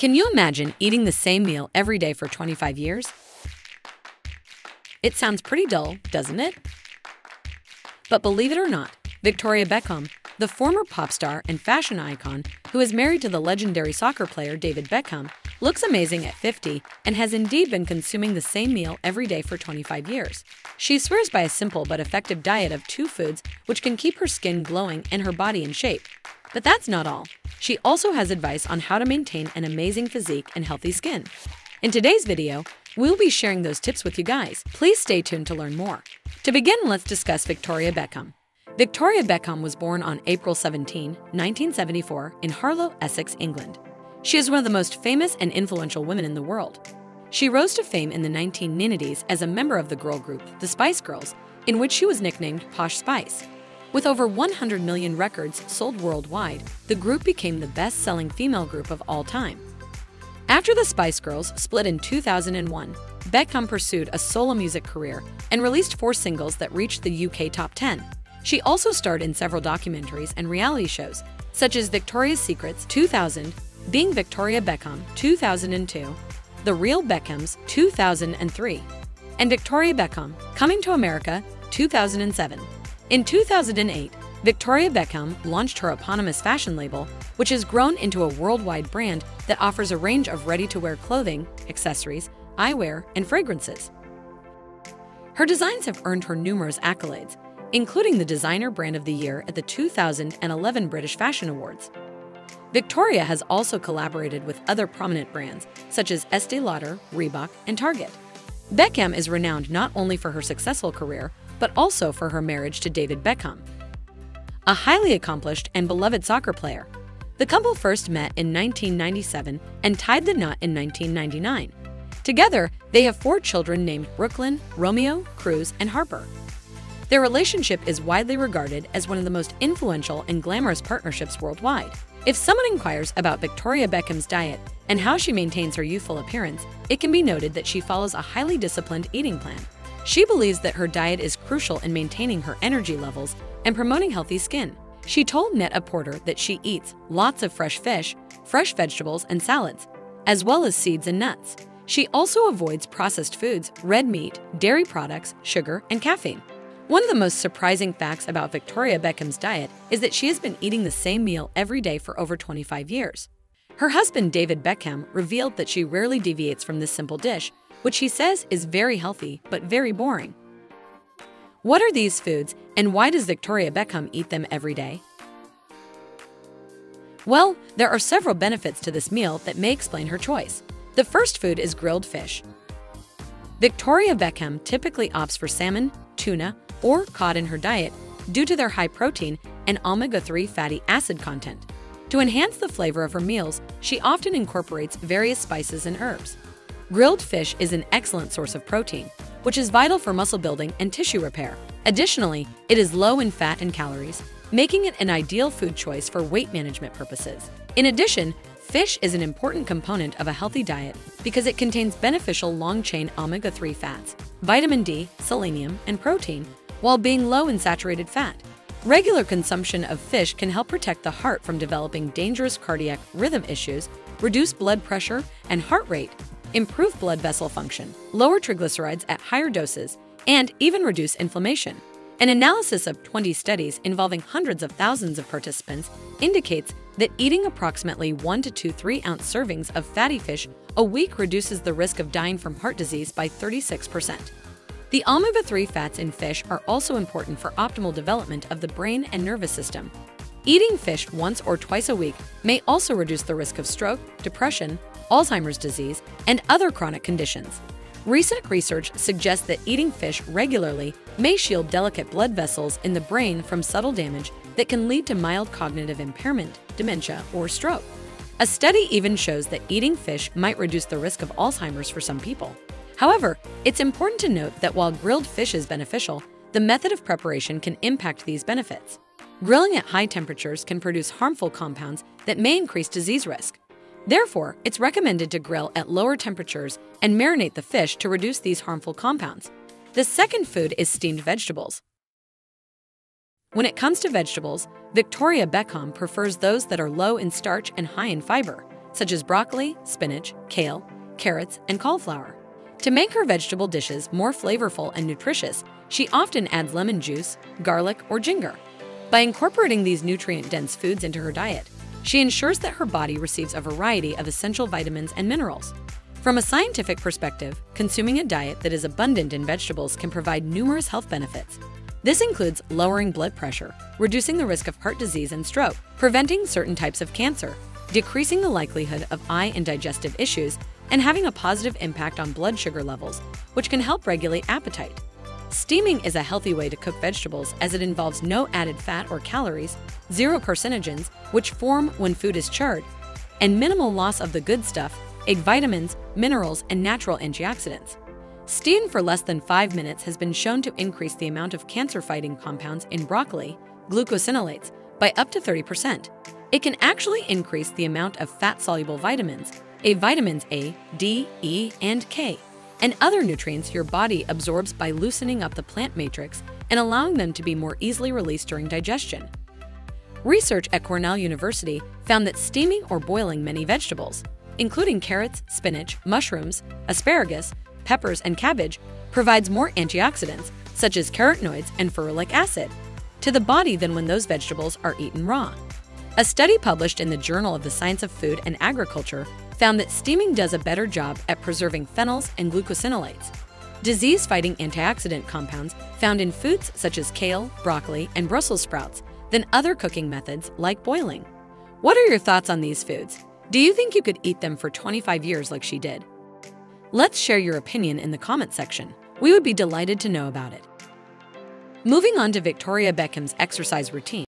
Can you imagine eating the same meal every day for 25 years? It sounds pretty dull, doesn't it? But believe it or not, Victoria Beckham, the former pop star and fashion icon who is married to the legendary soccer player David Beckham, looks amazing at 50 and has indeed been consuming the same meal every day for 25 years. She swears by a simple but effective diet of two foods which can keep her skin glowing and her body in shape. But that's not all. She also has advice on how to maintain an amazing physique and healthy skin. In today's video, we'll be sharing those tips with you guys. Please stay tuned to learn more. To begin, let's discuss Victoria Beckham. Victoria Beckham was born on April 17, 1974, in Harlow, Essex, England. She is one of the most famous and influential women in the world. She rose to fame in the 1990s as a member of the girl group, the Spice Girls, in which she was nicknamed Posh Spice. With over 100 million records sold worldwide, the group became the best selling female group of all time. After the Spice Girls split in 2001, Beckham pursued a solo music career and released four singles that reached the UK top 10. She also starred in several documentaries and reality shows, such as Victoria's Secrets 2000, Being Victoria Beckham 2002, The Real Beckhams 2003, and Victoria Beckham Coming to America 2007. In 2008, Victoria Beckham launched her eponymous fashion label, which has grown into a worldwide brand that offers a range of ready to wear clothing, accessories, eyewear, and fragrances. Her designs have earned her numerous accolades, including the Designer Brand of the Year at the 2011 British Fashion Awards. Victoria has also collaborated with other prominent brands such as Estee Lauder, Reebok, and Target. Beckham is renowned not only for her successful career, but also for her marriage to David Beckham, a highly accomplished and beloved soccer player. The couple first met in 1997 and tied the knot in 1999. Together, they have four children named Brooklyn, Romeo, Cruz, and Harper. Their relationship is widely regarded as one of the most influential and glamorous partnerships worldwide. If someone inquires about Victoria Beckham's diet and how she maintains her youthful appearance, it can be noted that she follows a highly disciplined eating plan. She believes that her diet is crucial in maintaining her energy levels and promoting healthy skin. She told Net-a-Porter that she eats lots of fresh fish, fresh vegetables, and salads, as well as seeds and nuts. She also avoids processed foods, red meat, dairy products, sugar, and caffeine. One of the most surprising facts about Victoria Beckham's diet is that she has been eating the same meal every day for over 25 years. Her husband, David Beckham, revealed that she rarely deviates from this simple dish which he says is very healthy but very boring. What are these foods, and why does Victoria Beckham eat them every day? Well, there are several benefits to this meal that may explain her choice. The first food is grilled fish. Victoria Beckham typically opts for salmon, tuna, or cod in her diet due to their high protein and omega 3 fatty acid content. To enhance the flavor of her meals, she often incorporates various spices and herbs. Grilled fish is an excellent source of protein, which is vital for muscle building and tissue repair. Additionally, it is low in fat and calories, making it an ideal food choice for weight management purposes. In addition, fish is an important component of a healthy diet because it contains beneficial long-chain omega-3 fats, vitamin D, selenium, and protein, while being low in saturated fat. Regular consumption of fish can help protect the heart from developing dangerous cardiac rhythm issues, reduce blood pressure and heart rate, improve blood vessel function, lower triglycerides at higher doses, and even reduce inflammation. An analysis of 20 studies involving hundreds of thousands of participants indicates that eating approximately 1 to 2 3 ounce servings of fatty fish a week reduces the risk of dying from heart disease by 36%. The omega 3 fats in fish are also important for optimal development of the brain and nervous system. Eating fish once or twice a week may also reduce the risk of stroke, depression, Alzheimer's disease, and other chronic conditions. Recent research suggests that eating fish regularly may shield delicate blood vessels in the brain from subtle damage that can lead to mild cognitive impairment, dementia, or stroke. A study even shows that eating fish might reduce the risk of Alzheimer's for some people. However, it's important to note that while grilled fish is beneficial, the method of preparation can impact these benefits. Grilling at high temperatures can produce harmful compounds that may increase disease risk. Therefore, it's recommended to grill at lower temperatures and marinate the fish to reduce these harmful compounds. The second food is steamed vegetables. When it comes to vegetables, Victoria Beckham prefers those that are low in starch and high in fiber. such as broccoli, spinach, kale, carrots, and cauliflower. To make her vegetable dishes more flavorful and nutritious, she often adds lemon juice, garlic, or ginger. By incorporating these nutrient dense foods into her diet, she ensures that her body receives a variety of essential vitamins and minerals. From a scientific perspective, consuming a diet that is abundant in vegetables can provide numerous health benefits. This includes lowering blood pressure, reducing the risk of heart disease and stroke, preventing certain types of cancer, decreasing the likelihood of eye and digestive issues, and having a positive impact on blood sugar levels, which can help regulate appetite. Steaming is a healthy way to cook vegetables as it involves no added fat or calories, zero carcinogens, which form when food is charred, and minimal loss of the good stuff, egg vitamins, minerals, and natural antioxidants. Steam for less than 5 minutes has been shown to increase the amount of cancer-fighting compounds in broccoli, glucosinolates, by up to 30%. It can actually increase the amount of fat-soluble vitamins, A vitamins A, D, E, and K, and other nutrients your body absorbs by loosening up the plant matrix and allowing them to be more easily released during digestion. Research at Cornell University found that steaming or boiling many vegetables, including carrots, spinach, mushrooms, asparagus, peppers, and cabbage, provides more antioxidants, such as carotenoids and ferulic acid, to the body than when those vegetables are eaten raw. A study published in the Journal of the Science of Food and Agriculture found that steaming does a better job at preserving phenols and glucosinolates, disease fighting antioxidant compounds found in foods such as kale, broccoli, and Brussels sprouts than other cooking methods like boiling. What are your thoughts on these foods? Do you think you could eat them for 25 years like she did? Let's share your opinion in the comment section. We would be delighted to know about it. Moving on to Victoria Beckham's exercise routine.